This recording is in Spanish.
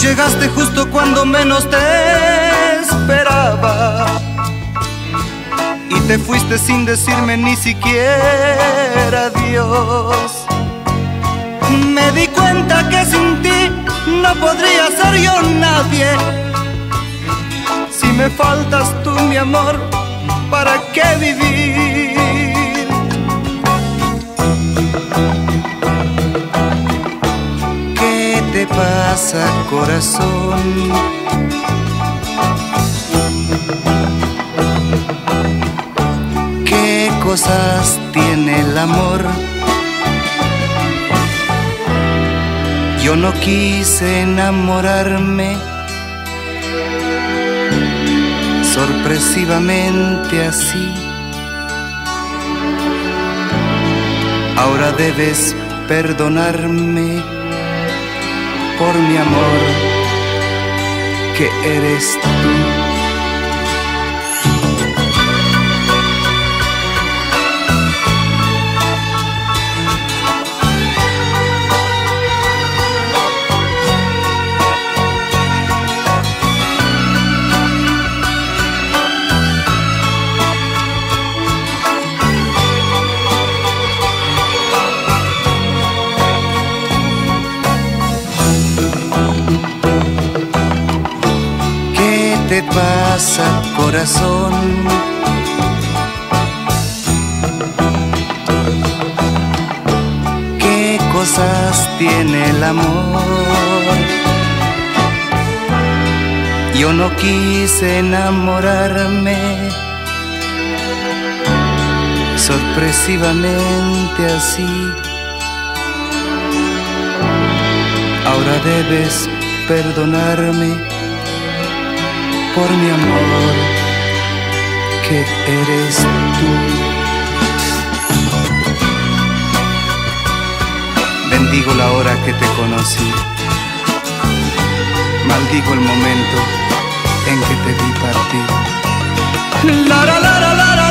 llegaste justo cuando menos te esperaba. Y te fuiste sin decirme ni siquiera adiós. Me di cuenta que sin ti no podría ser yo nadie. Si me faltas tú, mi amor, ¿para qué vivir? Pasa, corazón? ¿Qué cosas tiene el amor? Yo no quise enamorarme sorpresivamente así. Ahora debes perdonarme por mi amor, que eres tú. Te pasa, corazón? ¿Qué cosas tiene el amor? Yo no quise enamorarme sorpresivamente así. Ahora debes perdonarme por mi amor, que eres tú. Bendigo la hora que te conocí, maldigo el momento en que te vi partir. La la la